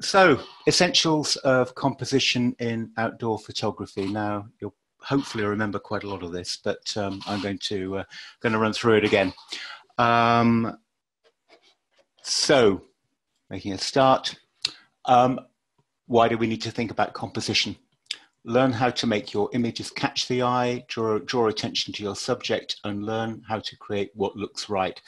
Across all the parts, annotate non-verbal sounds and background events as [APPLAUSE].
so, essentials of composition in outdoor photography. Now, you'll hopefully remember quite a lot of this, but um, I'm going to uh, going to run through it again. Um, so, making a start. Um, why do we need to think about composition? Learn how to make your images catch the eye, draw, draw attention to your subject, and learn how to create what looks right.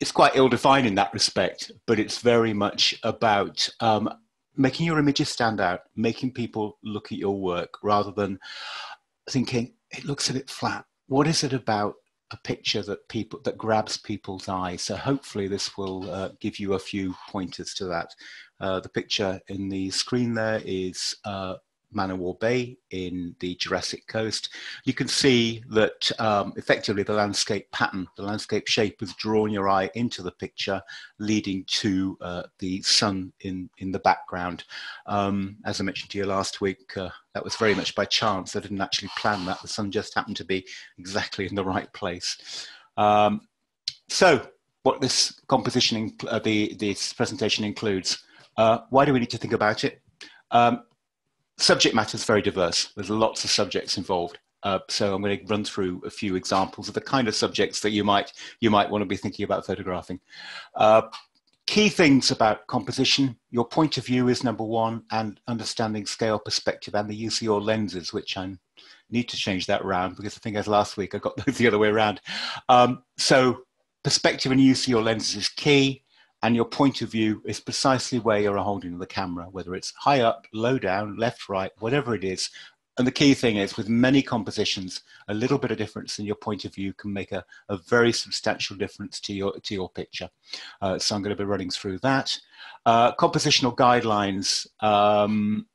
It's quite ill-defined in that respect, but it's very much about um, making your images stand out, making people look at your work rather than thinking it looks a bit flat. What is it about a picture that people that grabs people's eyes? So hopefully this will uh, give you a few pointers to that. Uh, the picture in the screen there is uh, Man o' War Bay in the Jurassic Coast, you can see that um, effectively the landscape pattern, the landscape shape has drawn your eye into the picture, leading to uh, the sun in, in the background. Um, as I mentioned to you last week, uh, that was very much by chance. I didn't actually plan that. The sun just happened to be exactly in the right place. Um, so what this composition, uh, the, this presentation includes, uh, why do we need to think about it? Um, subject matter is very diverse. There's lots of subjects involved. Uh, so I'm going to run through a few examples of the kind of subjects that you might you might want to be thinking about photographing. Uh, key things about composition: your point of view is number one, and understanding scale, perspective, and the use of your lenses, which I need to change that around because I think as last week I got those [LAUGHS] the other way around. Um, so perspective and use of your lenses is key and your point of view is precisely where you're holding the camera, whether it's high up, low down, left, right, whatever it is. And the key thing is with many compositions, a little bit of difference in your point of view can make a, a very substantial difference to your, to your picture. Uh, so I'm going to be running through that. Uh, compositional guidelines. Um,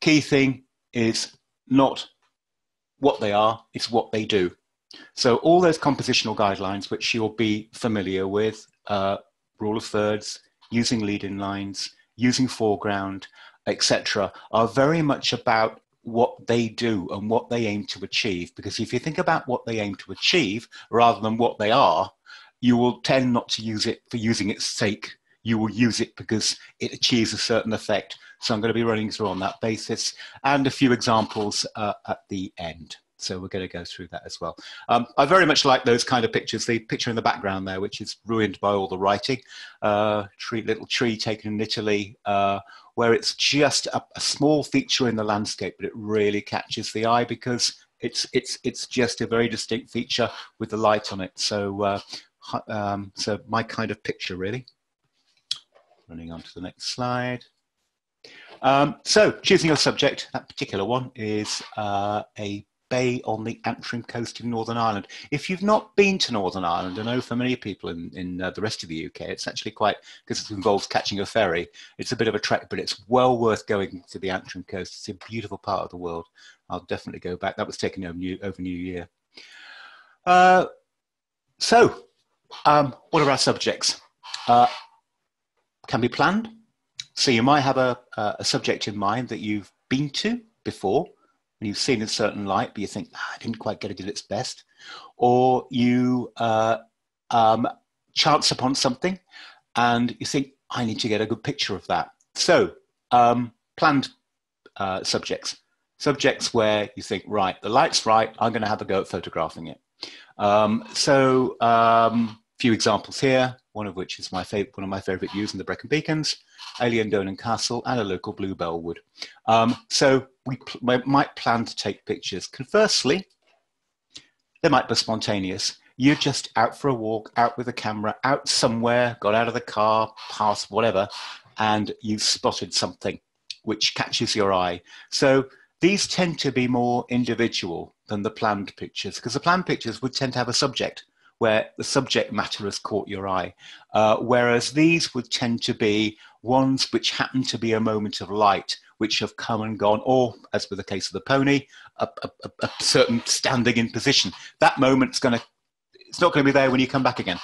key thing is not what they are, it's what they do. So all those compositional guidelines, which you'll be familiar with, uh, rule of thirds, using lead-in lines, using foreground, etc., are very much about what they do and what they aim to achieve. Because if you think about what they aim to achieve rather than what they are, you will tend not to use it for using its sake. You will use it because it achieves a certain effect. So I'm going to be running through on that basis and a few examples uh, at the end. So we're going to go through that as well. Um, I very much like those kind of pictures. The picture in the background there, which is ruined by all the writing, uh, tree, little tree taken in Italy, uh, where it's just a, a, small feature in the landscape, but it really catches the eye because it's it's it's just a very distinct feature with the light on it. So uh, um, so my kind of picture really. Running on to the next slide. Um, so choosing your subject, that particular one is uh, a bay on the Antrim coast in Northern Ireland. If you've not been to Northern Ireland, I know for many people in, in uh, the rest of the UK, it's actually quite, because it involves catching a ferry, it's a bit of a trek, but it's well worth going to the Antrim coast. It's a beautiful part of the world. I'll definitely go back. That was taken over New, over New Year. Uh, so, um, what are our subjects? Uh, can be planned. So you might have a, a subject in mind that you've been to before and you've seen a certain light, but you think, ah, I didn't quite get it at its best. Or you uh, um, chance upon something and you think, I need to get a good picture of that. So, um, planned uh, subjects. Subjects where you think, right, the light's right, I'm going to have a go at photographing it. Um, so, a um, few examples here, one of which is my favorite, one of my favorite views in the Brecon Beacons, Eilean Donan Castle, and a local bluebell wood. Um, so we, we might plan to take pictures. Conversely, they might be spontaneous. You're just out for a walk, out with a camera, out somewhere, got out of the car, past whatever, and you've spotted something which catches your eye. So these tend to be more individual than the planned pictures because the planned pictures would tend to have a subject where the subject matter has caught your eye, uh, whereas these would tend to be ones which happen to be a moment of light, which have come and gone, or, as with the case of the pony, a, a, a certain standing in position. That moment's going to, it's not going to be there when you come back again.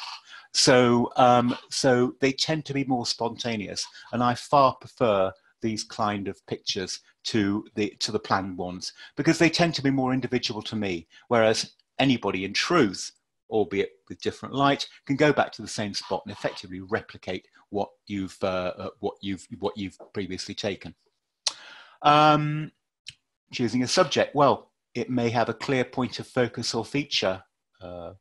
So, um, so they tend to be more spontaneous, and I far prefer these kind of pictures to the to the planned ones because they tend to be more individual to me. Whereas anybody, in truth, albeit with different light, can go back to the same spot and effectively replicate what you've uh, uh, what you've what you've previously taken. Um, choosing a subject, well, it may have a clear point of focus or feature. Uh,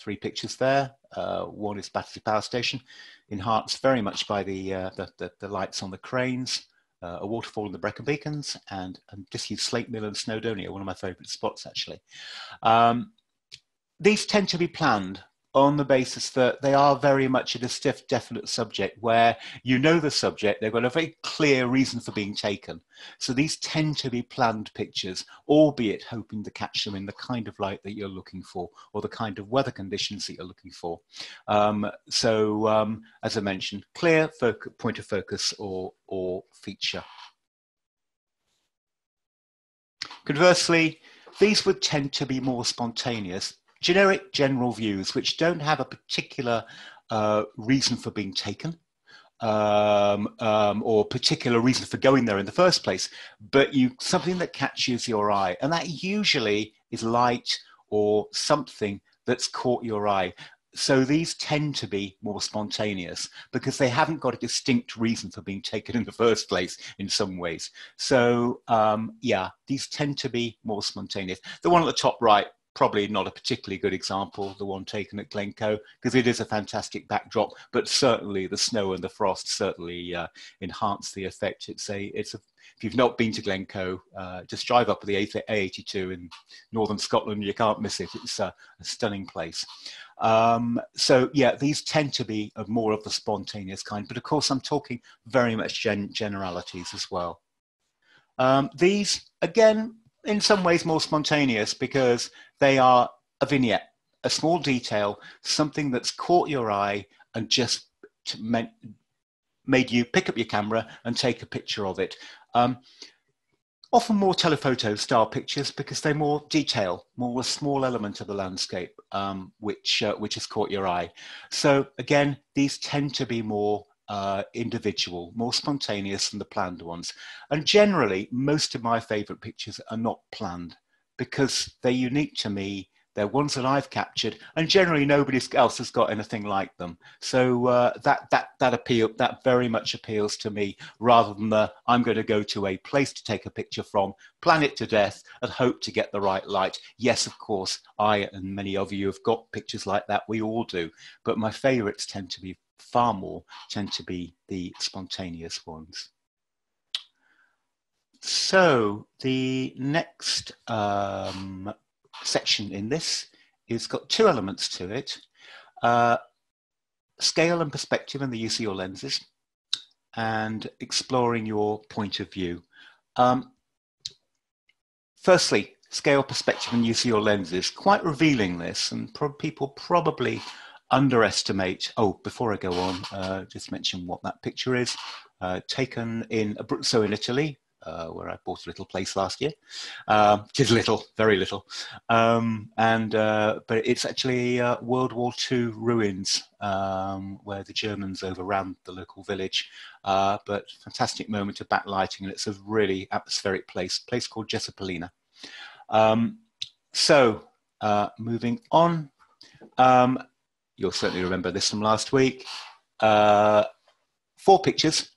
three pictures there. Uh, one is Battersea Power Station, enhanced very much by the, uh, the, the, the, lights on the cranes, uh, a waterfall in the Brecon Beacons, and, and disused Slate Mill and Snowdonia, one of my favourite spots actually. Um, these tend to be planned on the basis that they are very much in a stiff, definite subject where you know the subject, they've got a very clear reason for being taken. So these tend to be planned pictures, albeit hoping to catch them in the kind of light that you're looking for or the kind of weather conditions that you're looking for. Um, so, um, as I mentioned, clear point of focus or, or feature. Conversely, these would tend to be more spontaneous generic general views which don't have a particular uh, reason for being taken um, um, or particular reason for going there in the first place, but you something that catches your eye, and that usually is light or something that's caught your eye. So these tend to be more spontaneous because they haven't got a distinct reason for being taken in the first place in some ways. So um, yeah, these tend to be more spontaneous. The one at the top right probably not a particularly good example, the one taken at Glencoe, because it is a fantastic backdrop, but certainly the snow and the frost certainly uh, enhance the effect. It's a, it's a, if you've not been to Glencoe, uh, just drive up the A82 in northern Scotland, you can't miss it. It's a, a stunning place. Um, so yeah, these tend to be of more of the spontaneous kind, but of course I'm talking very much gen generalities as well. Um, these, again, in some ways more spontaneous because they are a vignette, a small detail, something that's caught your eye and just meant, made you pick up your camera and take a picture of it. Um, often more telephoto style pictures because they're more detail, more a small element of the landscape, um, which, uh, which has caught your eye. So again, these tend to be more uh, individual, more spontaneous than the planned ones. And generally, most of my favorite pictures are not planned because they're unique to me. They're ones that I've captured, and generally nobody else has got anything like them. So uh, that that that appeal that very much appeals to me, rather than the I'm going to go to a place to take a picture from, plan it to death, and hope to get the right light. Yes, of course, I and many of you have got pictures like that. We all do, but my favourites tend to be far more tend to be the spontaneous ones. So the next um, section in this is got two elements to it. Uh, scale and perspective and the use of your lenses and exploring your point of view. Um, firstly, scale, perspective and use of your lenses, quite revealing this and pro people probably underestimate. Oh, before I go on, uh, just mention what that picture is. Uh, taken in Abruzzo in Italy, uh, where I bought a little place last year. Um, just little, very little. Um, and uh, but it's actually uh, World War II ruins um, where the Germans overran the local village. Uh, but fantastic moment of backlighting, and it's a really atmospheric place. Place called Jessopolina. Um, so moving on. Um, You'll certainly remember this from last week. Uh, four pictures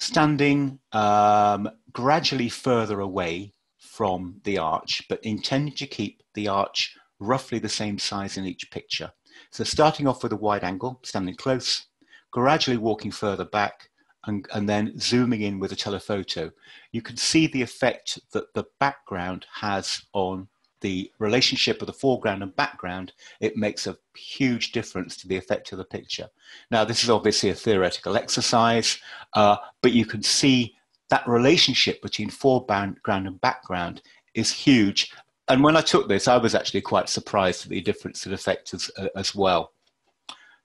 standing um, gradually further away from the arch, but intending to keep the arch roughly the same size in each picture. So starting off with a wide angle, standing close, gradually walking further back, and, and, then zooming in with a telephoto, you can see the effect that the background has on the relationship of the foreground and background, it makes a huge difference to the effect of the picture. Now, this is obviously a theoretical exercise, uh, but you can see that relationship between foreground and background is huge. And when I took this, I was actually quite surprised at the difference in effect as, uh, as well.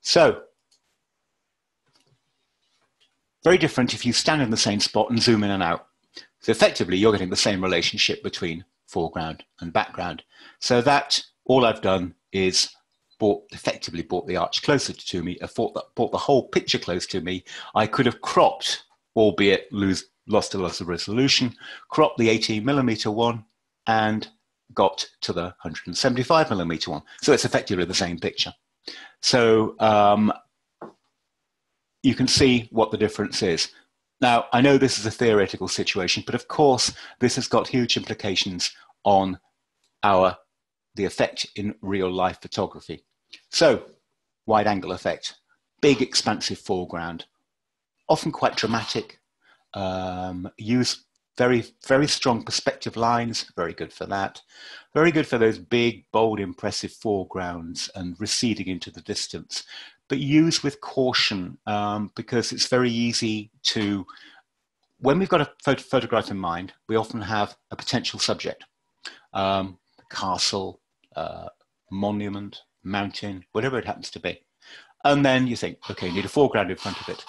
So, very different if you stand in the same spot and zoom in and out. So effectively, you're getting the same relationship between foreground and background. So that all I've done is brought effectively brought the arch closer to me, I thought that brought the whole picture close to me. I could have cropped, albeit lose lost a lot of resolution, cropped the 18 millimeter one and got to the 175 millimeter one. So it's effectively the same picture. So um, you can see what the difference is. Now, I know this is a theoretical situation, but of course, this has got huge implications on our the effect in real life photography. So, wide angle effect, big expansive foreground, often quite dramatic, um, use very, very strong perspective lines, very good for that. Very good for those big, bold, impressive foregrounds and receding into the distance. But use with caution um, because it's very easy to, when we've got a photo photograph in mind, we often have a potential subject. Um, castle, uh, monument, mountain, whatever it happens to be. And then you think, okay, you need a foreground in front of it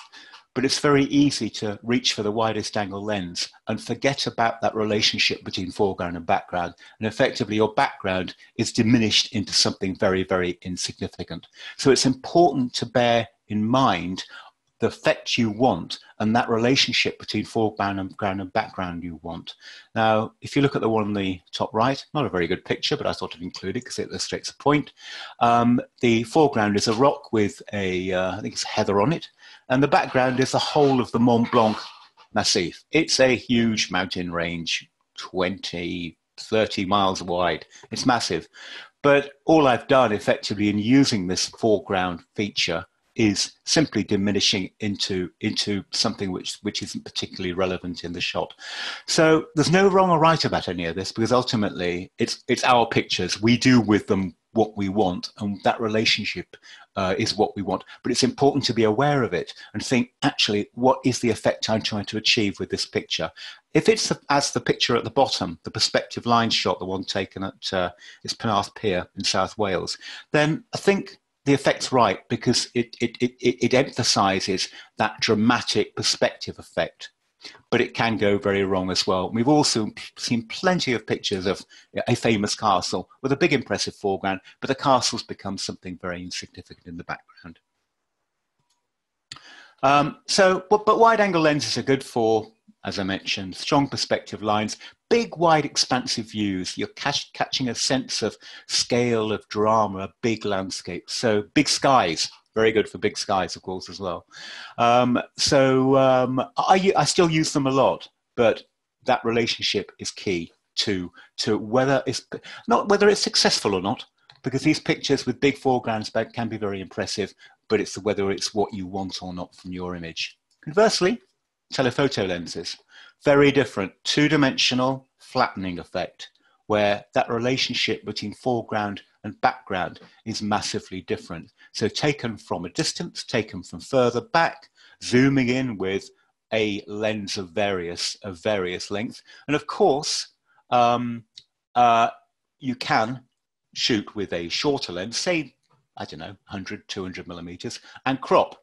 but it's very easy to reach for the widest angle lens and forget about that relationship between foreground and background. And effectively, your background is diminished into something very, very insignificant. So it's important to bear in mind the effect you want and that relationship between foreground and, and background you want. Now, if you look at the one on the top right, not a very good picture, but I thought I'd include it because it illustrates a point. Um, the foreground is a rock with a, uh, I think it's heather on it, and the background is the whole of the Mont Blanc Massif. It's a huge mountain range, 20, 30 miles wide. It's massive. But all I've done effectively in using this foreground feature is simply diminishing into into something which which isn't particularly relevant in the shot. So there's no wrong or right about any of this because ultimately it's it's our pictures. We do with them what we want, and that relationship uh, is what we want. But it's important to be aware of it and think, actually, what is the effect I'm trying to achieve with this picture? If it's as the picture at the bottom, the perspective line shot, the one taken at uh, its Penarth Pier in South Wales, then I think the effect's right because it, it, it, it emphasizes that dramatic perspective effect but it can go very wrong as well. We've also seen plenty of pictures of a famous castle with a big impressive foreground, but the castle's become something very insignificant in the background. Um, so, but, but wide angle lenses are good for, as I mentioned, strong perspective lines, big, wide, expansive views. You're catch, catching a sense of scale, of drama, a big landscapes. So big skies, very good for big skies, of course, as well. Um, so um, I, I still use them a lot, but that relationship is key to to whether it's not whether it's successful or not, because these pictures with big foregrounds can be very impressive, but it's whether it's what you want or not from your image. Conversely, telephoto lenses, very different, two-dimensional flattening effect, where that relationship between foreground and background is massively different. So taken from a distance, taken from further back, zooming in with a lens of various of various length, and of course, um, uh, you can shoot with a shorter lens, say I don't know, 100, 200 millimeters, and crop,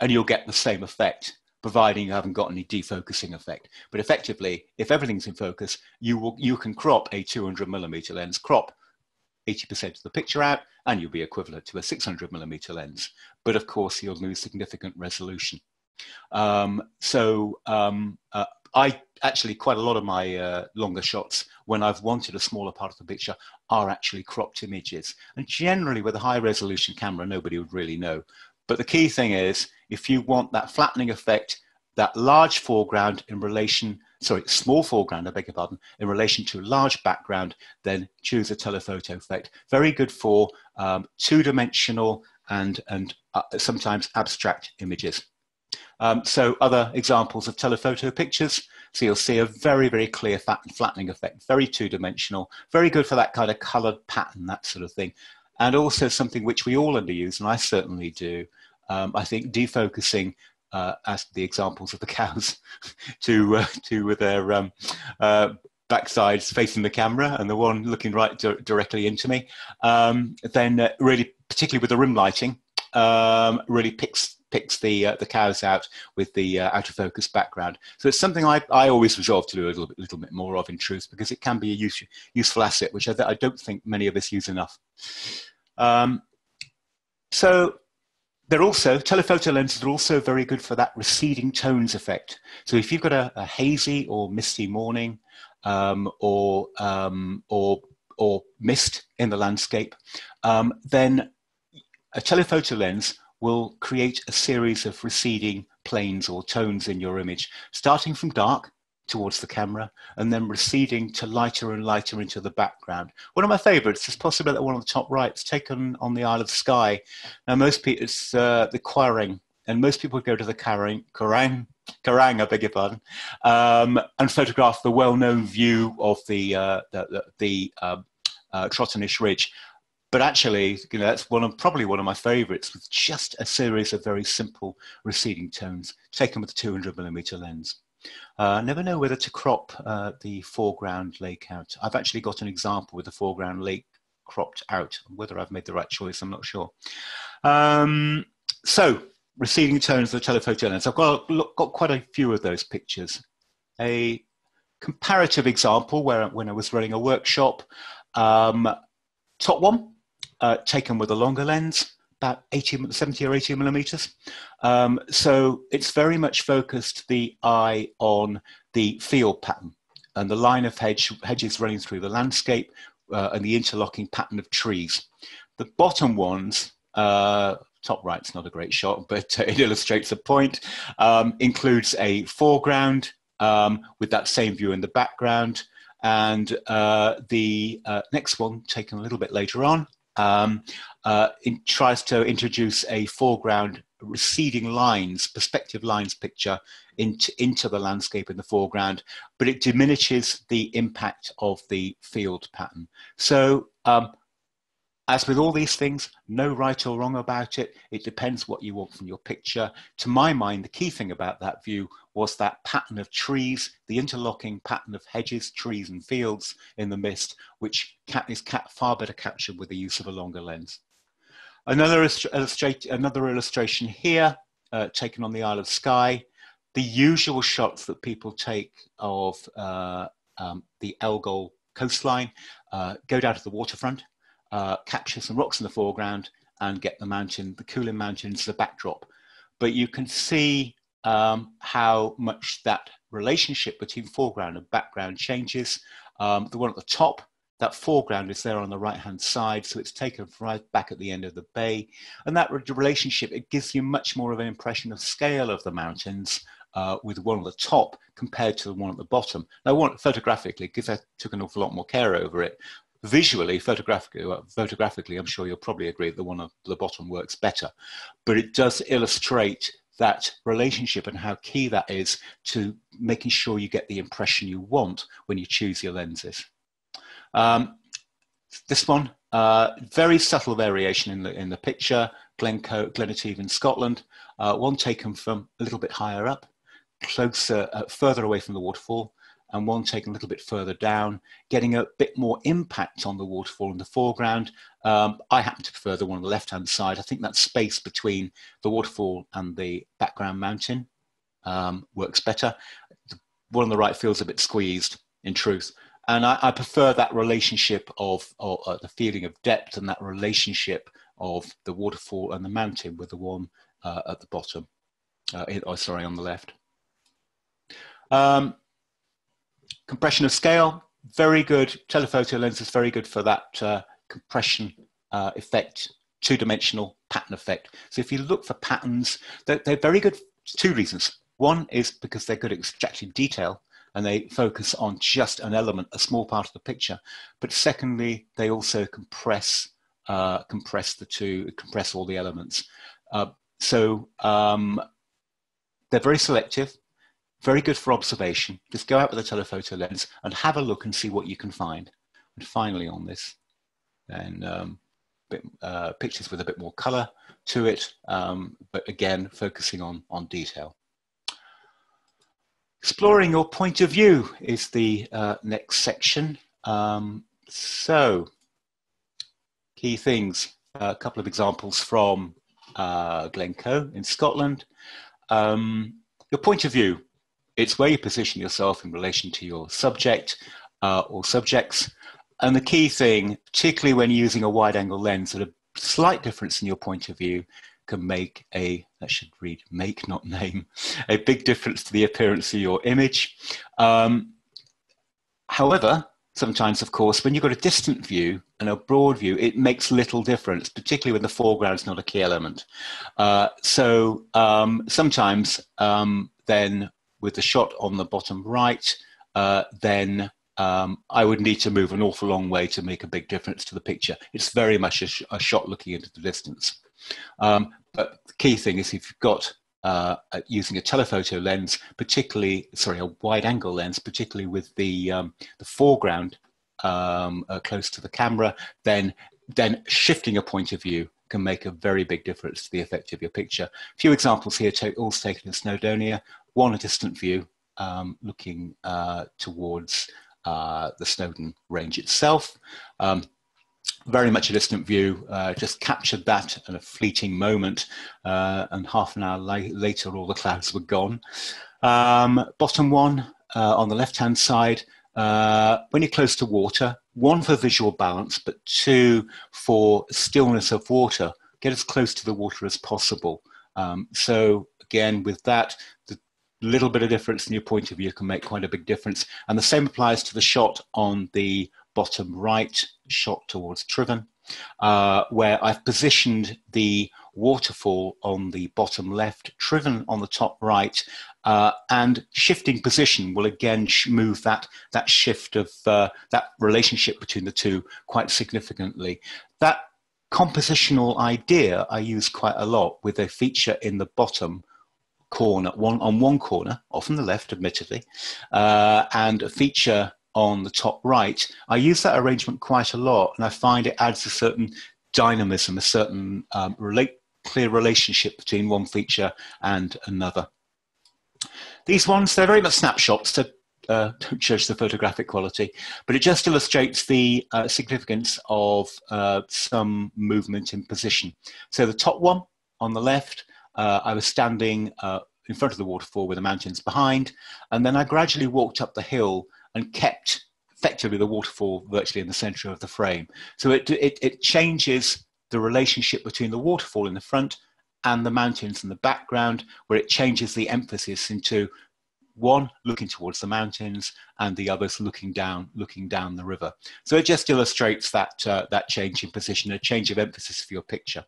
and you'll get the same effect, providing you haven't got any defocusing effect. But effectively, if everything's in focus, you will you can crop a 200 millimeter lens, crop 80% of the picture out, and you'll be equivalent to a 600 millimeter lens. But of course, you'll lose significant resolution. Um, so um, uh, I actually quite a lot of my uh, longer shots when I've wanted a smaller part of the picture are actually cropped images. And generally with a high resolution camera, nobody would really know. But the key thing is if you want that flattening effect, that large foreground in relation sorry, small foreground, I beg your pardon, in relation to large background, then choose a telephoto effect. Very good for um, two-dimensional and, and uh, sometimes abstract images. Um, so other examples of telephoto pictures. So you'll see a very, very clear flattening effect, very two-dimensional, very good for that kind of colored pattern, that sort of thing. And also something which we all underuse, and I certainly do, um, I think defocusing uh, as the examples of the cows [LAUGHS] to uh, to with their um, uh, backsides facing the camera and the one looking right di- directly into me. Um, then uh, really, particularly with the room lighting, um, really picks picks the uh, the cows out with the uh, out of focus background. So it's something I, I always resolve to do a little bit, little bit more of in truth because it can be a use, useful asset, which I, I don't think many of us use enough. Um, so they're also, telephoto lenses are also very good for that receding tones effect. So if you've got a, a hazy or misty morning, um, or, um, or or mist in the landscape, um, then a telephoto lens will create a series of receding planes or tones in your image, starting from dark towards the camera and then receding to lighter and lighter into the background. One of my favorites is possibly that one on the top right. It's taken on the Isle of Skye. Now, most people, it's uh, the Quiraing, and most people go to the Quiraing, Quiraing, I beg your pardon, um, and photograph the well-known view of the, uh, the, the, um, uh, Trotternish Ridge. But actually, you know, that's one of probably one of my favorites with just a series of very simple receding tones taken with a 200 millimeter lens. Uh, never know whether to crop uh, the foreground lake out. I've actually got an example with the foreground lake cropped out. Whether I've made the right choice, I'm not sure. Um, so, receding tones of the telephoto lens. I've got, got quite a few of those pictures. A comparative example where when I was running a workshop, um, top one, uh, taken with a longer lens, about 80, 70 or 80 millimeters. Um, so it's very much focused the eye on the field pattern and the line of hedge, hedges running through the landscape uh, and the interlocking pattern of trees. The bottom ones, uh, top right's not a great shot, but [LAUGHS] it illustrates a point, um, includes a foreground um, with that same view in the background. And uh, the uh, next one, taken a little bit later on, um, uh, it tries to introduce a foreground receding lines, perspective lines picture into, into the landscape in the foreground, but it diminishes the impact of the field pattern. So um, as with all these things, no right or wrong about it. It depends what you want from your picture. To my mind, the key thing about that view was that pattern of trees, the interlocking pattern of hedges, trees and fields in the mist, which is far better captured with the use of a longer lens. Another, another illustration here, uh, taken on the Isle of Skye. The usual shots that people take of uh, um, the Elgol coastline uh, go down to the waterfront uh, capture some rocks in the foreground and get the mountain, the Cuillin Mountains, the backdrop. But you can see um, how much that relationship between foreground and background changes. Um, the one at the top, that foreground is there on the right hand side, so it's taken right back at the end of the bay. And that relationship, it gives you much more of an impression of scale of the mountains uh, with one at the top compared to the one at the bottom. Now, one, photographically, because I took an awful lot more care over it, visually, photographically, well, photographically, I'm sure you'll probably agree that the one at the bottom works better, but it does illustrate that relationship and how key that is to making sure you get the impression you want when you choose your lenses. Um, this one, uh, very subtle variation in the in the picture. Glencoe, Glen Etive in Scotland. Uh, one taken from a little bit higher up, closer, uh, further away from the waterfall and one taken a little bit further down, getting a bit more impact on the waterfall in the foreground. Um, I happen to prefer the one on the left-hand side. I think that space between the waterfall and the background mountain um, works better. The one on the right feels a bit squeezed, in truth. And I, I prefer that relationship of, of uh, the feeling of depth and that relationship of the waterfall and the mountain with the one uh, at the bottom. Uh, oh, sorry, on the left. Um, Compression of scale, very good. Telephoto lens is very good for that uh, compression uh, effect, two-dimensional pattern effect. So if you look for patterns, they're, they're very good two reasons. One is because they're good at extracting detail and they focus on just an element, a small part of the picture. But secondly, they also compress uh, compress the two, compress all the elements. Uh, so um, they're very selective very good for observation. Just go out with a telephoto lens and have a look and see what you can find. And finally on this, then um, bit, uh, pictures with a bit more color to it, um, but again, focusing on, on detail. Exploring your point of view is the uh, next section. Um, so, key things, a couple of examples from uh, Glencoe in Scotland. Um, your point of view, it's where you position yourself in relation to your subject uh, or subjects. And the key thing, particularly when using a wide angle lens, that a slight difference in your point of view can make a, that should read make, not name, a big difference to the appearance of your image. Um, however, sometimes, of course, when you've got a distant view and a broad view, it makes little difference, particularly when the foreground is not a key element. Uh, so um, sometimes um, then with the shot on the bottom right, uh, then um, I would need to move an awful long way to make a big difference to the picture. It's very much a, sh a shot looking into the distance. Um, but the key thing is if you've got uh, using a telephoto lens, particularly, sorry, a wide angle lens, particularly with the, um, the foreground um, uh, close to the camera, then, then shifting a point of view can make a very big difference to the effect of your picture. A few examples here, all taken in Snowdonia. One, a distant view, um, looking uh, towards uh, the Snowdon range itself. Um, very much a distant view, uh, just captured that in a fleeting moment, uh, and half an hour la later, all the clouds were gone. Um, bottom one uh, on the left hand side, uh, when you're close to water, one for visual balance, but two for stillness of water. Get as close to the water as possible. Um, so, again, with that, little bit of difference in your point of view can make quite a big difference. And the same applies to the shot on the bottom right, shot towards Tryfan, uh, where I've positioned the waterfall on the bottom left, Tryfan on the top right, uh, and shifting position will again move that, that shift of uh, that relationship between the two quite significantly. That compositional idea I use quite a lot with a feature in the bottom corner, one on one corner, often the left, admittedly, uh, and a feature on the top right, I use that arrangement quite a lot, and I find it adds a certain dynamism, a certain um, relate, clear relationship between one feature and another. These ones, they're very much snapshots, so uh, [LAUGHS] don't judge the photographic quality, but it just illustrates the uh, significance of uh, some movement in position. So the top one on the left, uh, I was standing uh, in front of the waterfall with the mountains behind, and then I gradually walked up the hill and kept effectively the waterfall virtually in the center of the frame. So it, it, it changes the relationship between the waterfall in the front and the mountains in the background, where it changes the emphasis into one looking towards the mountains and the others looking down looking down the river so it just illustrates that uh, that change in position a change of emphasis for your picture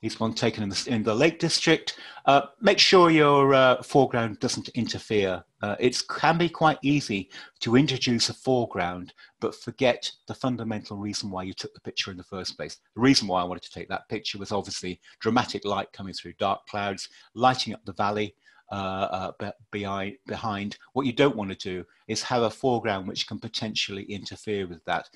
He's one taken in the, in the Lake District. Uh, make sure your uh, foreground doesn't interfere. Uh, it can be quite easy to introduce a foreground, but forget the fundamental reason why you took the picture in the first place. The reason why I wanted to take that picture was obviously dramatic light coming through dark clouds, lighting up the valley, uh, uh, behind, behind. What you don't want to do is have a foreground which can potentially interfere with that.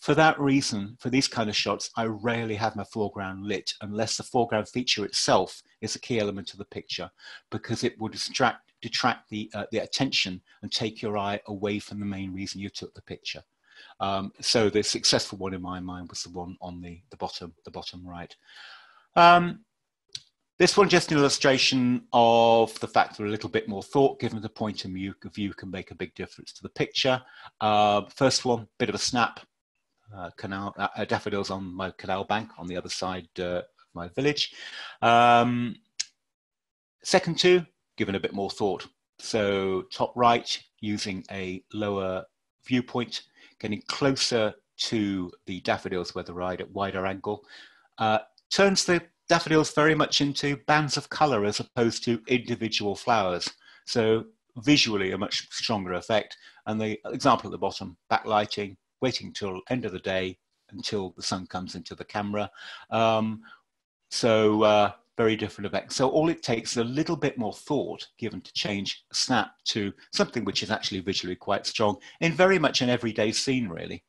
For that reason, for these kind of shots, I rarely have my foreground lit unless the foreground feature itself is a key element of the picture because it will distract, detract the, uh, the attention and take your eye away from the main reason you took the picture. Um, so the successful one in my mind was the one on the, the bottom, the bottom right. Um, this one just an illustration of the fact that a little bit more thought given the point of view, can make a big difference to the picture. Uh, first one, bit of a snap, uh, canal uh, uh, daffodils on my canal bank on the other side uh, of my village. Um, second two, given a bit more thought. So top right, using a lower viewpoint, getting closer to the daffodils with at wider angle, uh, turns the daffodils very much into bands of color as opposed to individual flowers. So visually a much stronger effect. And the example at the bottom, backlighting, waiting till end of the day until the sun comes into the camera. Um, so uh, very different effect. So all it takes is a little bit more thought given to change snap to something which is actually visually quite strong in very much an everyday scene, really.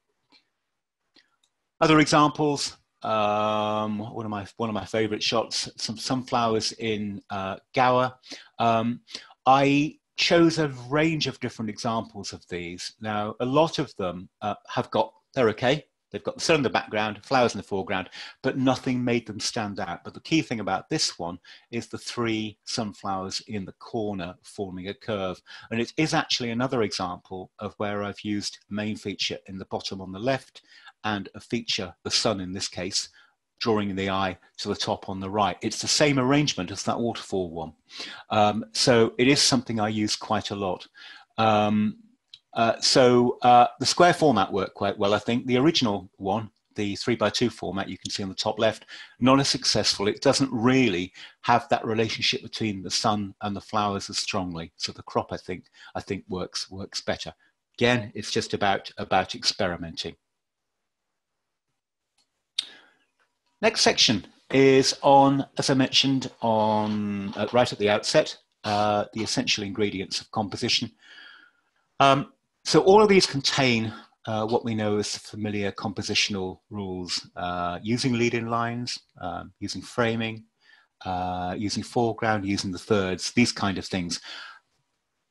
Other examples, um, one of my one of my favorite shots, some sunflowers in uh, Gower. Um, I chose a range of different examples of these. Now, a lot of them uh, have got, they're okay. They've got the sun in the background, flowers in the foreground, but nothing made them stand out. But the key thing about this one is the three sunflowers in the corner forming a curve. And it is actually another example of where I've used main feature in the bottom on the left and a feature, the sun in this case, drawing the eye to the top on the right. It's the same arrangement as that waterfall one. Um, so it is something I use quite a lot. Um, Uh, so uh, the square format worked quite well, I think. The original one, the three by two format you can see on the top left, not as successful. It doesn't really have that relationship between the sun and the flowers as strongly. So the crop, I think, I think works works better. Again, it's just about about experimenting. Next section is on, as I mentioned, on uh, right at the outset, uh, the essential ingredients of composition. Um, so all of these contain uh, what we know as familiar compositional rules, uh, using lead-in lines, um, using framing, uh, using foreground, using the thirds, these kind of things.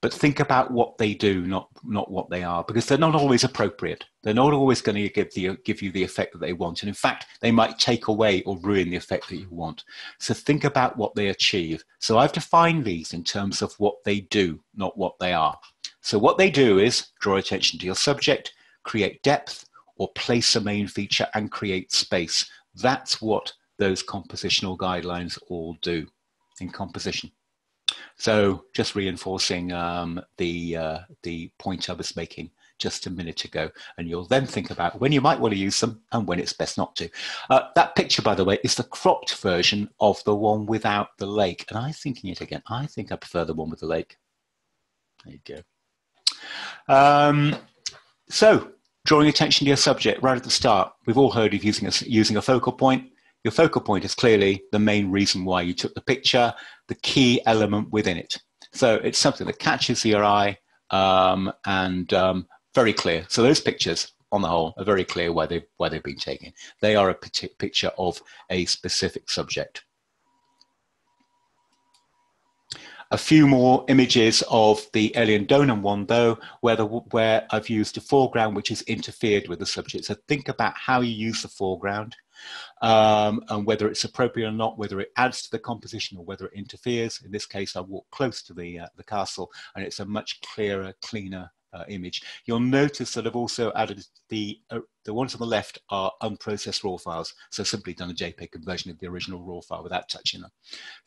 But think about what they do, not not what they are, because they're not always appropriate. They're not always going to give the give you the effect that they want, and in fact, they might take away or ruin the effect that you want. So think about what they achieve. So I've defined these in terms of what they do, not what they are. So what they do is draw attention to your subject, create depth, or place a main feature and create space. That's what those compositional guidelines all do in composition. So just reinforcing um, the, uh, the point I was making just a minute ago, and you'll then think about when you might want to use them and when it's best not to. Uh, that picture, by the way, is the cropped version of the one without the lake. And I'm thinking it again. I think I prefer the one with the lake. There you go. Um, so, drawing attention to your subject right at the start. We've all heard of using a, using a focal point. Your focal point is clearly the main reason why you took the picture, the key element within it. So it's something that catches your eye um, and um, very clear. So those pictures, on the whole, are very clear where they, why they've been taken. They are a picture of a specific subject. a few more images of the Eilean Donan one though, where, the, where I've used a foreground which has interfered with the subject. So think about how you use the foreground um, and whether it's appropriate or not, whether it adds to the composition or whether it interferes. In this case, I walk close to the, uh, the castle and it's a much clearer, cleaner uh, image. You'll notice that I've also added the, uh, the ones on the left are unprocessed RAW files. So simply done a JPEG conversion of the original RAW file without touching them.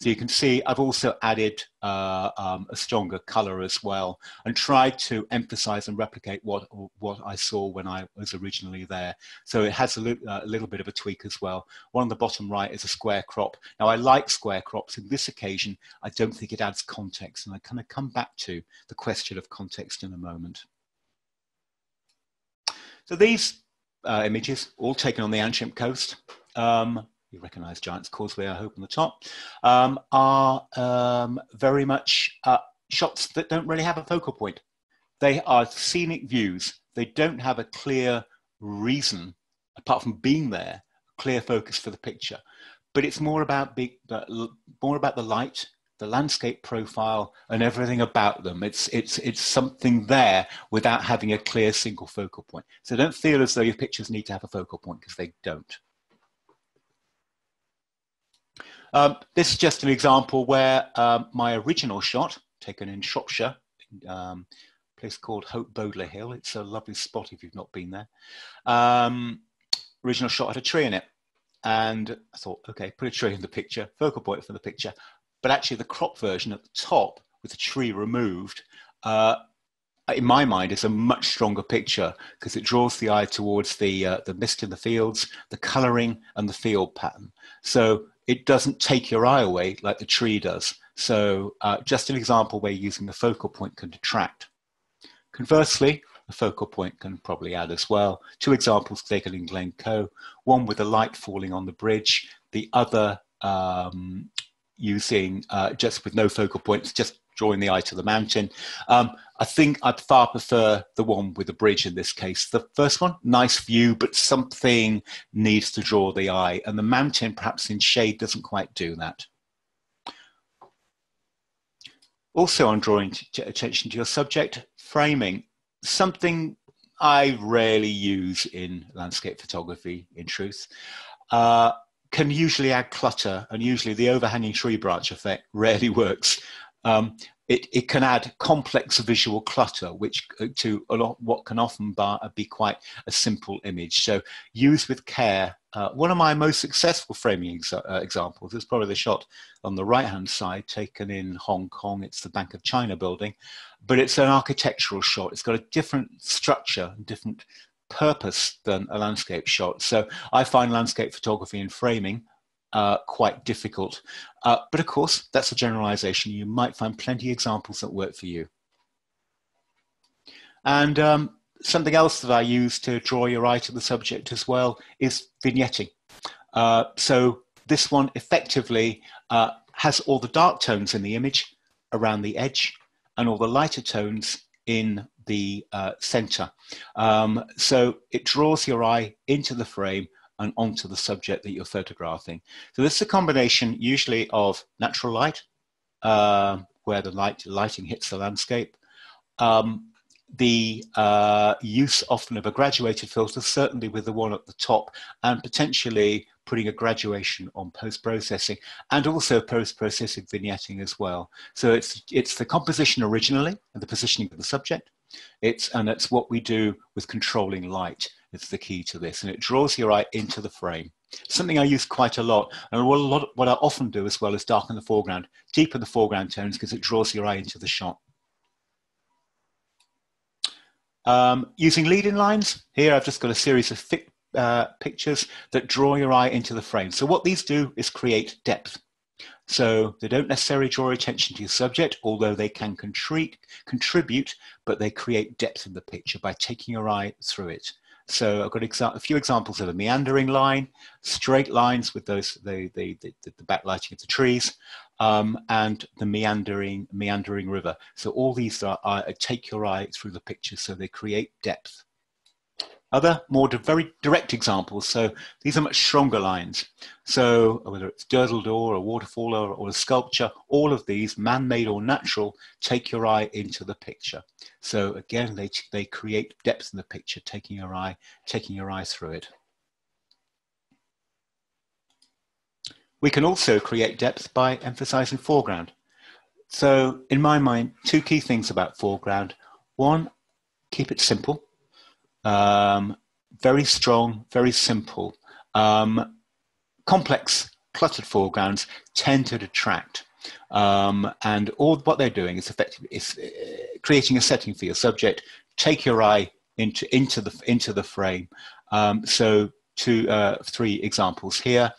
So you can see I've also added uh, um, a stronger color as well and tried to emphasize and replicate what, what I saw when I was originally there. So it has a, uh, a little bit of a tweak as well. One on the bottom right is a square crop. Now I like square crops. In this occasion, I don't think it adds context. And I kind of come back to the question of context in a moment. So these uh, images, all taken on the Antrim coast, um, you recognize Giant's Causeway, I hope, on the top, um, are um, very much uh, shots that don't really have a focal point. They are scenic views. They don't have a clear reason, apart from being there, clear focus for the picture. But it's more about, big, more about the light the landscape profile and everything about them. It's, it's, it's something there without having a clear single focal point. So don't feel as though your pictures need to have a focal point because they don't. Um, this is just an example where um, my original shot, taken in Shropshire, um, a place called Hope Bowdler Hill. It's a lovely spot if you've not been there. Um, original shot had a tree in it. And I thought, okay, put a tree in the picture, focal point for the picture but actually the crop version at the top with the tree removed, uh, in my mind, is a much stronger picture because it draws the eye towards the uh, the mist in the fields, the colouring, and the field pattern. So it doesn't take your eye away like the tree does. So uh, just an example where using the focal point can detract. Conversely, the focal point can probably add as well. Two examples taken in Glencoe, one with the light falling on the bridge, the other um, using uh, just with no focal points, just drawing the eye to the mountain. Um, I think I'd far prefer the one with the bridge in this case. The first one, nice view, but something needs to draw the eye, and the mountain, perhaps in shade, doesn't quite do that. Also, on drawing attention to your subject, framing, something I rarely use in landscape photography, in truth. Uh, can usually add clutter, and usually the overhanging tree branch effect rarely works. Um, it, it can add complex visual clutter, which uh, to a lot, what can often be quite a simple image. So use with care. Uh, one of my most successful framing ex uh, examples is probably the shot on the right-hand side taken in Hong Kong. It's the Bank of China building, but it's an architectural shot. It's got a different structure, different purpose than a landscape shot. So I find landscape photography and framing uh, quite difficult. Uh, but of course, that's a generalization. You might find plenty of examples that work for you. And um, something else that I use to draw your eye to the subject as well is vignetting. Uh, so this one effectively uh, has all the dark tones in the image around the edge and all the lighter tones in the uh, center. Um, so it draws your eye into the frame and onto the subject that you're photographing. So this is a combination usually of natural light, uh, where the light lighting hits the landscape, um, the uh, use often of a graduated filter, certainly with the one at the top, and potentially putting a graduation on post-processing, and also post-processing vignetting as well. So it's it's the composition originally and the positioning of the subject. It's and it's what we do with controlling light. It's the key to this, and it draws your eye into the frame. Something I use quite a lot, and what, a lot, what I often do as well is darken the foreground, deepen the foreground tones because it draws your eye into the shot. Um, using leading lines, here I've just got a series of thick uh, pictures that draw your eye into the frame. So what these do is create depth. So they don't necessarily draw attention to your subject, although they can contribute, but they create depth in the picture by taking your eye through it. So I've got a few examples of a meandering line, straight lines with those the the, the, the backlighting of the trees, um, and the meandering meandering river. So all these are, are, take your eye through the picture, so they create depth. Other more very direct examples. So these are much stronger lines. So whether it's Durdle Door or a waterfall or, or a sculpture, all of these, man-made or natural, take your eye into the picture. So again, they, they create depth in the picture, taking your eye, taking your eye through it. We can also create depth by emphasizing foreground. So in my mind, two key things about foreground. One, keep it simple. Um, very strong, very simple. Um, complex, cluttered foregrounds tend to detract. Um, and all what they're doing is effectively is uh, creating a setting for your subject. Take your eye into into the into the frame. Um, so two, uh, three examples here.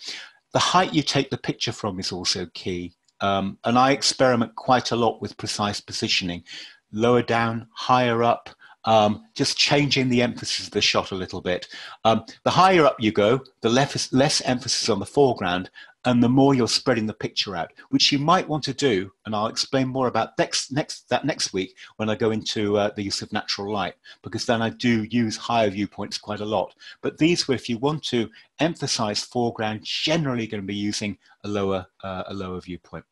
The height you take the picture from is also key. Um, and I experiment quite a lot with precise positioning. Lower down, higher up, um, just changing the emphasis of the shot a little bit. Um, the higher up you go, the less, less emphasis on the foreground, and the more you're spreading the picture out, which you might want to do, and I'll explain more about next, next, that next week when I go into uh, the use of natural light, because then I do use higher viewpoints quite a lot. But these were, if you want to emphasize foreground, generally going to be using a lower, uh, a lower viewpoint.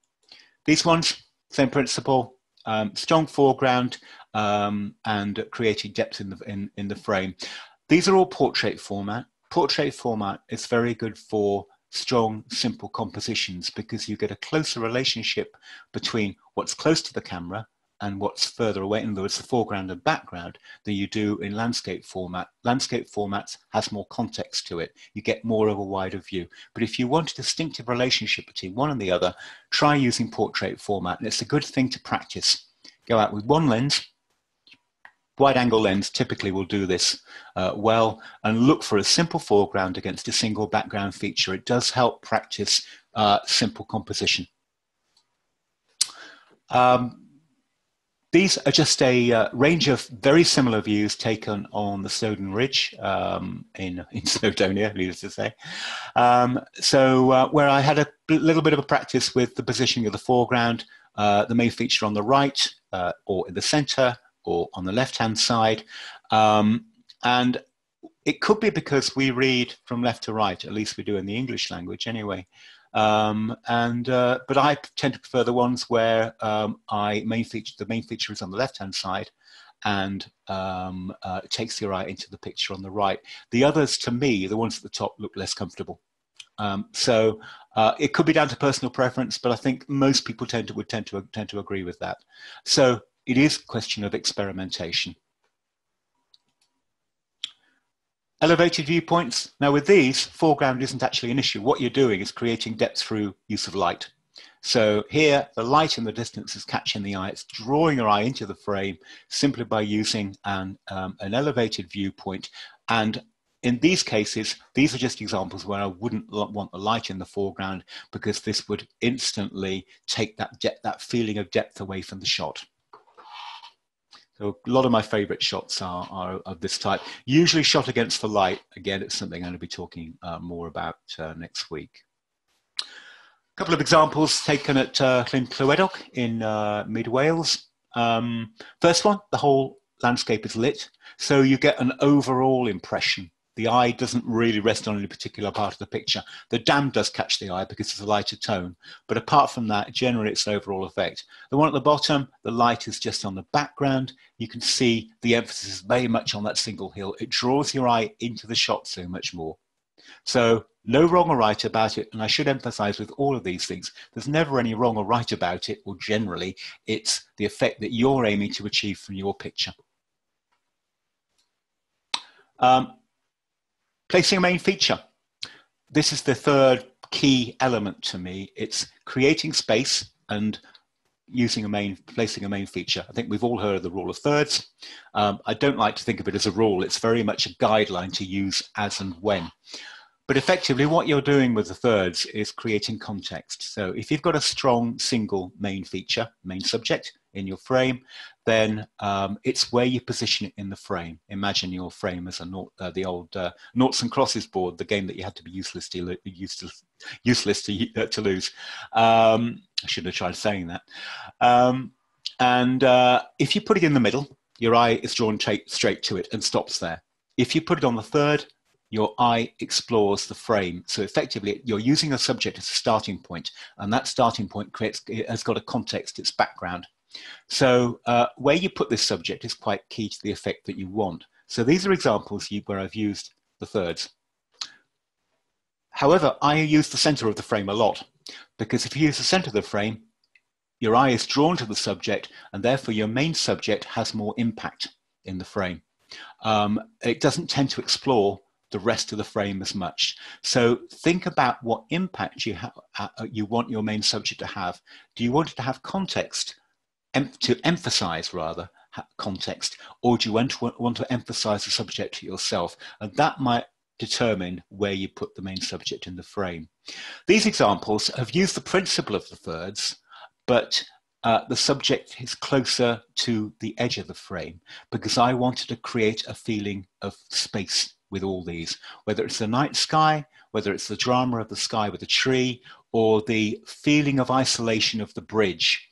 These ones, same principle, um, strong foreground, um, and creating depth in the, in, in the frame. These are all portrait format. Portrait format is very good for strong, simple compositions because you get a closer relationship between what's close to the camera and what's further away, in other words, the foreground and background, than you do in landscape format. Landscape formats has more context to it. You get more of a wider view. But if you want a distinctive relationship between one and the other, try using portrait format. And it's a good thing to practice. Go out with one lens, wide angle lens typically will do this uh, well and look for a simple foreground against a single background feature. It does help practice uh, simple composition. Um, these are just a uh, range of very similar views taken on the Snowdon Ridge um, in, [LAUGHS] in Snowdonia, needless to say. Um, so uh, where I had a little bit of a practice with the positioning of the foreground, uh, the main feature on the right uh, or in the center, or on the left-hand side. Um, and it could be because we read from left to right, at least we do in the English language anyway. Um, and uh, but I tend to prefer the ones where um, I main feature the main feature is on the left hand side, and um, uh, takes your eye into the picture on the right. The others, to me, the ones at the top look less comfortable. Um, so Uh, it could be down to personal preference, but I think most people tend to would tend to tend to agree with that. So it is a question of experimentation. Elevated viewpoints. Now with these, foreground isn't actually an issue. What you're doing is creating depth through use of light. So here, the light in the distance is catching the eye. It's drawing your eye into the frame simply by using an, um, an elevated viewpoint. And in these cases, these are just examples where I wouldn't want the light in the foreground because this would instantly take that, that feeling of depth away from the shot. So a lot of my favorite shots are, are of this type, usually shot against the light. Again, it's something I'm going to be talking uh, more about uh, next week. A couple of examples taken at uh, in uh, mid Wales. Um, first one, the whole landscape is lit, so you get an overall impression the eye doesn't really rest on any particular part of the picture. The dam does catch the eye because it's a lighter tone, but apart from that, generally it's an overall effect. The one at the bottom, the light is just on the background. You can see the emphasis is very much on that single hill. It draws your eye into the shot so much more. So no wrong or right about it. And I should emphasize with all of these things, there's never any wrong or right about it, or generally it's the effect that you're aiming to achieve from your picture. Um, Placing a main feature. This is the third key element to me. It's creating space and using a main, placing a main feature. I think we've all heard of the rule of thirds. Um, I don't like to think of it as a rule. It's very much a guideline to use as and when. But effectively, what you're doing with the thirds is creating context. So if you've got a strong single main feature, main subject in your frame, then um, it's where you position it in the frame. Imagine your frame as a uh, the old uh, noughts and crosses board, the game that you had to be useless to, useless, useless to, uh, to lose. Um, I shouldn't have tried saying that. Um, and uh, if you put it in the middle, your eye is drawn straight to it and stops there. If you put it on the third, your eye explores the frame. So effectively, you're using a subject as a starting point, and that starting point creates has got a context, its background. So uh, where you put this subject is quite key to the effect that you want. So these are examples where I've used the thirds. However, I use the center of the frame a lot because if you use the center of the frame, your eye is drawn to the subject and therefore your main subject has more impact in the frame. Um, it doesn't tend to explore the rest of the frame as much. So think about what impact you, uh, you want your main subject to have. Do you want it to have context, em to emphasize rather, context, or do you want to, want to emphasize the subject yourself? And that might determine where you put the main subject in the frame. These examples have used the principle of the thirds, but uh, the subject is closer to the edge of the frame because I wanted to create a feeling of space with all these, whether it's the night sky, whether it's the drama of the sky with a tree, or the feeling of isolation of the bridge,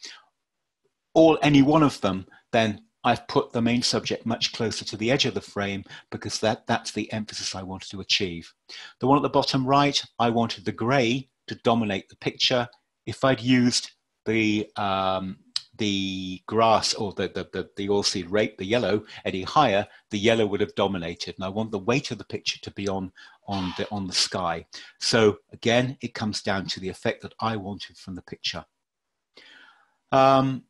all any one of them, then I've put the main subject much closer to the edge of the frame because that, that's the emphasis I wanted to achieve. The one at the bottom right, I wanted the grey to dominate the picture. If I'd used the um, the grass or the, the, the, the oilseed rape, the yellow, any higher, the yellow would have dominated. And I want the weight of the picture to be on, on, the, on the sky. So again, it comes down to the effect that I wanted from the picture. Um,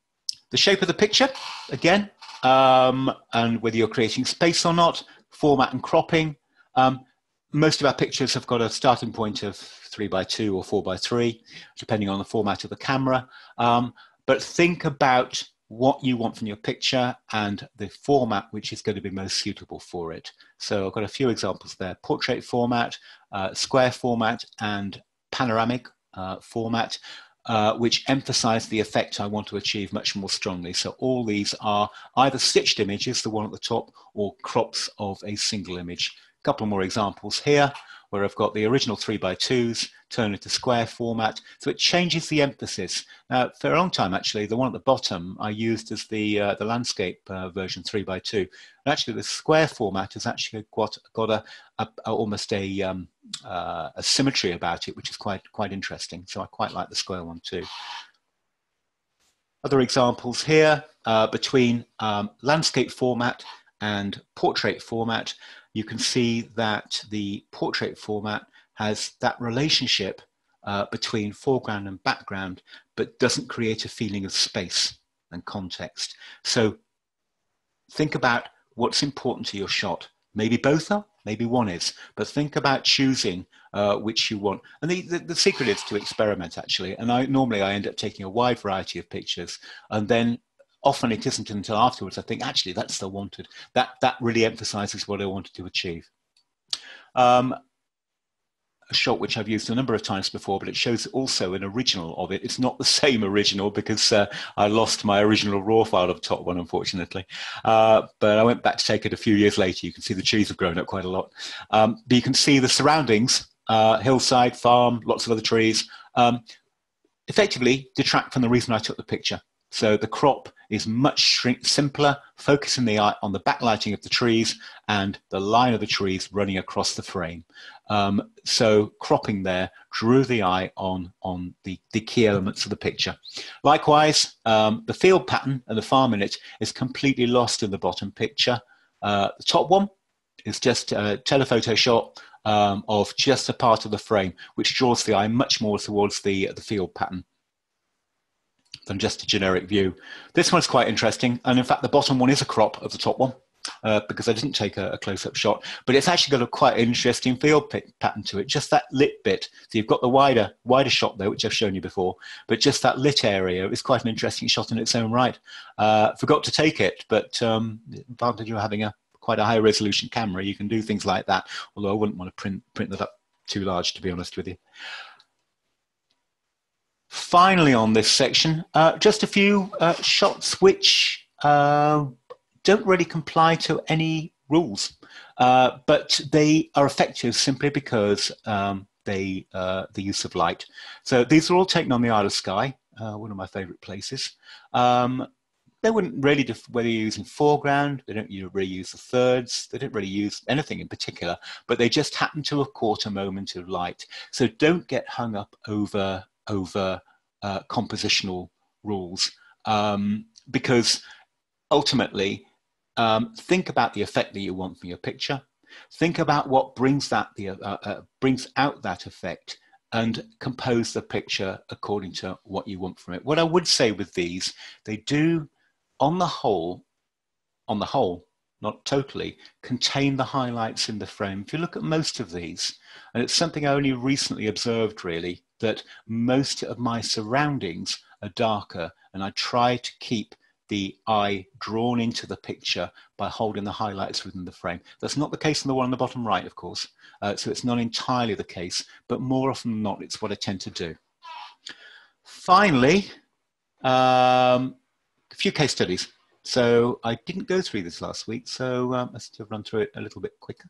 the shape of the picture, again, um, and whether you're creating space or not, format and cropping. Um, most of our pictures have got a starting point of three by two or four by three, depending on the format of the camera. Um, but think about what you want from your picture and the format which is going to be most suitable for it. So I've got a few examples there, portrait format, uh, square format and panoramic uh, format, uh, which emphasize the effect I want to achieve much more strongly. So all these are either stitched images, the one at the top, or crops of a single image. A couple more examples here where I've got the original 3 by 2s turned into square format. So it changes the emphasis. Now, for a long time, actually, the one at the bottom I used as the, uh, the landscape uh, version 3 by 2 And actually, the square format has actually got, got a, a, a almost a, um, uh, a symmetry about it, which is quite, quite interesting. So I quite like the square one too. Other examples here uh, between um, landscape format and portrait format you can see that the portrait format has that relationship uh, between foreground and background, but doesn't create a feeling of space and context. So think about what's important to your shot. Maybe both are, maybe one is, but think about choosing uh, which you want. And the, the, the, secret is to experiment actually. And I normally I end up taking a wide variety of pictures and then often it isn't until afterwards I think actually that's the wanted. That, that really emphasizes what I wanted to achieve. Um, a shot which I've used a number of times before, but it shows also an original of it. It's not the [LAUGHS] same original because uh, I lost my original raw file of top one, unfortunately. Uh, but I went back to take it a few years later. You can see the trees have grown up quite a lot. Um, but you can see the surroundings, uh, hillside, farm, lots of other trees, um, effectively detract from the reason I took the picture. So the crop is much simpler, focusing the eye on the backlighting of the trees and the line of the trees running across the frame. Um, so cropping there drew the eye on, on the, the key elements of the picture. Likewise, um, the field pattern and the farm in it is completely lost in the bottom picture. Uh, the top one is just a telephoto shot um, of just a part of the frame, which draws the eye much more towards the, the field pattern than just a generic view. This one's quite interesting, and in fact, the bottom one is a crop of the top one uh, because I didn't take a, a close-up shot, but it's actually got a quite interesting field pattern to it. Just that lit bit. So you've got the wider wider shot there, which I've shown you before, but just that lit area is quite an interesting shot in its own right. Uh, forgot to take it, but um, advantage of having a quite a high resolution camera, you can do things like that. Although I wouldn't want to print print that up too large, to be honest with you. Finally, on this section, uh, just a few uh, shots which uh, don't really comply to any rules, uh, but they are effective simply because um, they uh, the use of light. So these are all taken on the Isle of Skye, uh, one of my favourite places. Um, they wouldn't really, whether you're using foreground, they don't really use the thirds, they don't really use anything in particular, but they just happen to have caught a moment of light. So don't get hung up over over uh, compositional rules um, because ultimately um, think about the effect that you want from your picture. Think about what brings that the uh, uh, brings out that effect, and compose the picture according to what you want from it. What I would say with these, they do, on the whole, on the whole, not totally, contain the highlights in the frame. If you look at most of these, and it's something I only recently observed really, that most of my surroundings are darker, and I try to keep the eye drawn into the picture by holding the highlights within the frame. That's not the case in the one on the bottom right, of course. Uh, so it's not entirely the case, but more often than not, it's what I tend to do. Finally, um, a few case studies. So I didn't go through this last week, so um, let's just run through it a little bit quicker.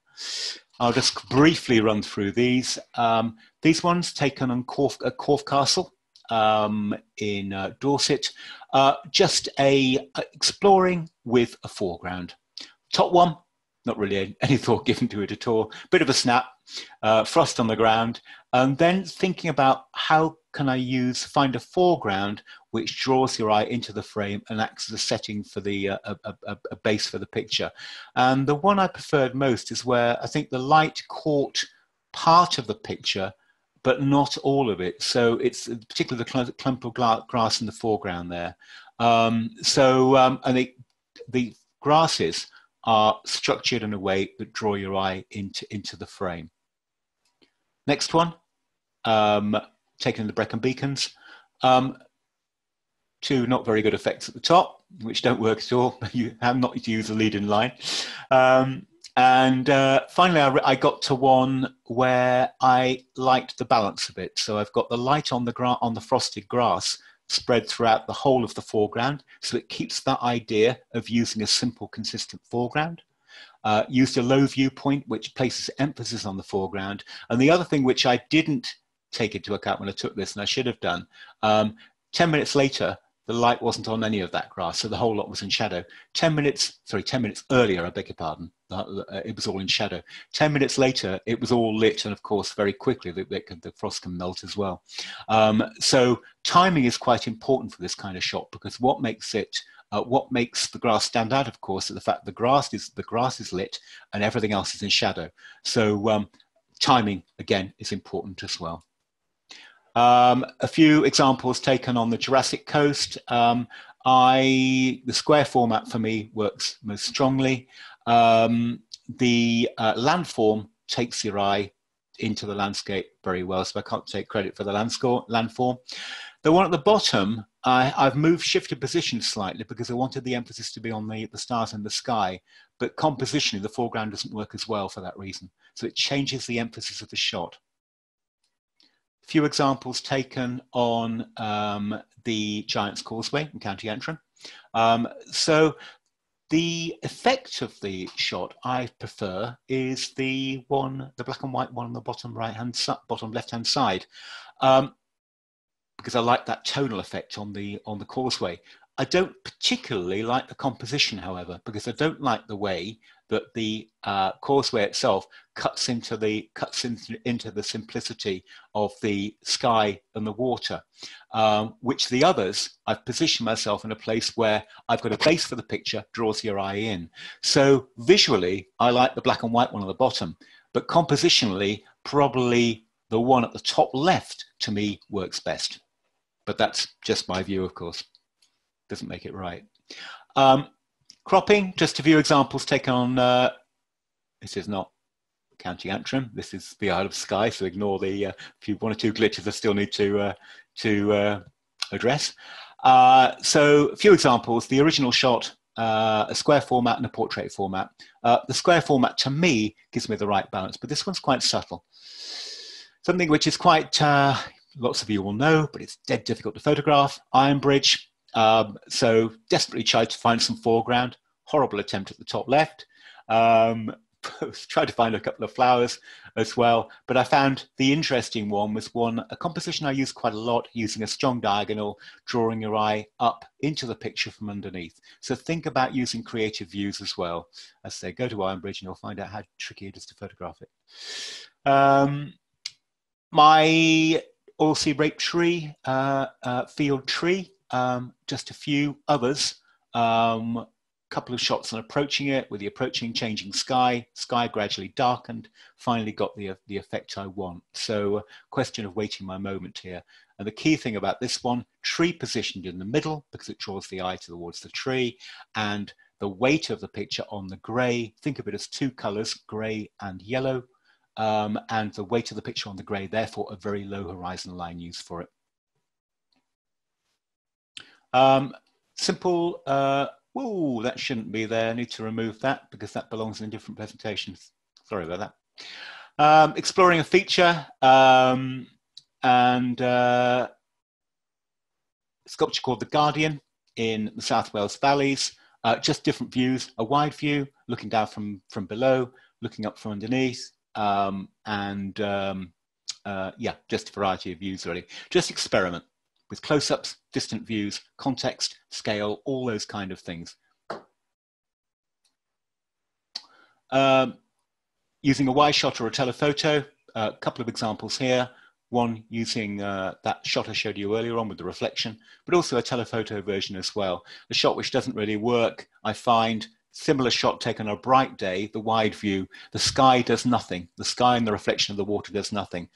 I'll just briefly run through these. Um, these ones taken on Corfe, uh, Corfe Castle um, in uh, Dorset. Uh, just a exploring with a foreground. Top one, not really any [LAUGHS] thought given to it at all. Bit of a snap, uh, frost on the ground, and then thinking about how can I use find a foreground which draws your eye into the frame and acts as a setting for the uh, a, a, a, base for the picture. And the one I preferred most is where I think the light caught part of the picture but not all of it. So it's particularly the clump of grass in the foreground there. Um, so um, and the, the grasses are structured in a way that draw your eye into, into the frame. Next one, um, taken in the Brecon Beacons. Um, two not very good effects at the top, which don't work at all. [LAUGHS] You have not to use the leading line. Um, and uh, finally, I, I, got to one where I liked the balance of it. So I've got the light on the on the frosted grass spread throughout the whole of the foreground, so it keeps that idea of using a simple, consistent foreground. Uh, used a low viewpoint, which places emphasis on the foreground. And the other thing which I didn't take into account when I took this, and I should have done, um, 10 minutes later, the light wasn't on any of that grass, so the whole lot was in shadow. 10 minutes, sorry, 10 minutes earlier, I beg your pardon, uh, it was all in shadow. 10 minutes later, it was all lit, and of course, very quickly, the, the frost can melt as well. Um, so timing is quite important for this kind of shot because what makes it uh, what makes the grass stand out, of course, is the fact the grass is the grass is lit and everything else is in shadow. So um, timing again is important as well. Um, a few examples taken on the Jurassic Coast. Um, I the square format for me works most strongly. Um, the uh, landform takes your eye into the landscape very well, so I can't take credit for the landscape landform. The one at the bottom, I, have moved shifted position slightly because I wanted the emphasis to be on the, the stars and the sky, but compositionally the foreground doesn't work as well for that reason. So it changes the emphasis of the shot. Few examples taken on um, the Giant's Causeway in County Antrim. Um, so the effect of the shot I prefer is the one, the black and white one on the bottom right hand, bottom left hand side. Um, because I like that tonal effect on the on the causeway. I don't particularly like the composition, however, because I don't like the way that the uh, causeway itself cuts into the cuts into, into the simplicity of the sky and the water, um, which the others I've positioned myself in a place where I've got a base for the picture, draws your eye in. So visually, I like the black and white one on the bottom, but compositionally, probably the one at the top left to me works best. But that's just my view, of course. Doesn't make it right. Um, cropping, just a few examples taken on, uh, this is not County Antrim, this is the Isle of Skye, so ignore the uh, few, one or two glitches I still need to, uh, to uh, address. Uh, so a few examples, the original shot, uh, a square format and a portrait format. The square format to me gives me the right balance, but this one's quite subtle. Something which is quite, lots of you will know, but it's dead difficult to photograph. Iron Bridge. Um, so desperately tried to find some foreground. Horrible attempt at the top left. Um, [LAUGHS] tried to find a couple of flowers as well, but I found the interesting one was one, a composition I use quite a lot, using a strong diagonal, drawing your eye up into the picture from underneath. So think about using creative views as well. As I say, go to Iron Bridge and you'll find out how tricky it is to photograph it. Um, my Oilseed Rape Tree, uh, uh, Field Tree, um, just a few others. Um, couple of shots on approaching it with the approaching changing sky sky gradually darkened finally got the the effect i want so uh, question of waiting my moment here and the key thing about this one tree positioned in the middle because it draws the eye towards the tree and the weight of the picture on the gray think of it as two colors gray and yellow um, and the weight of the picture on the grey, therefore a very low horizon line used for it. Um, simple, uh, whoa, that shouldn't be there. I need to remove that because that belongs in a different presentations. Sorry about that. Um, exploring a feature um, and uh, sculpture called The Guardian in the South Wales Valleys. Uh, just different views, a wide view, looking down from, from below, looking up from underneath, um, and um, uh, yeah, just a variety of views really. Just experiment with close-ups, distant views, context, scale, all those kind of things. Um, using a wide shot or a telephoto, a uh, couple of examples here. One using uh, that shot I showed you earlier on with the reflection, but also a telephoto version as well. A shot which doesn't really work, I find, similar shot taken on a bright day, the wide view, the sky does nothing. The sky and the reflection of the water does nothing.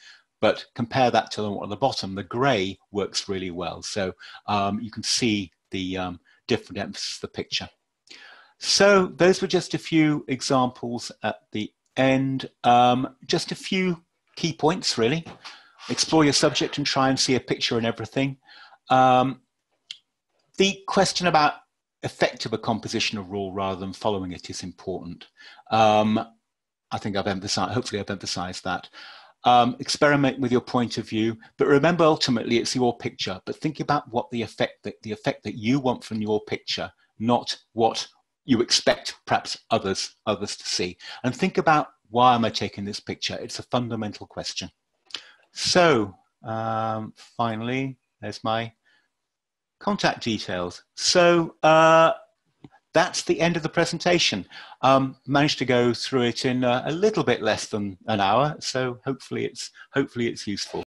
But compare that to the one at the bottom, the grey works really well. So um, you can see the um, different emphasis of the picture. So those were just a few examples at the end. Um, just a few key points, really. Explore your subject and try and see a picture in everything. Um, the question about effective a compositional rule rather than following it is important. Um, I think I've emphasized, hopefully I've emphasized that. Um, experiment with your point of view, but remember ultimately it's your picture, but think about what the effect that the effect that you want from your picture, not what you expect perhaps others others to see. And think about why am I taking this picture? It's a fundamental question. So um, finally, there's my contact details. So uh, that's the end of the presentation. Um, managed to go through it in uh, a little bit less than an hour, so hopefully it's hopefully it's useful.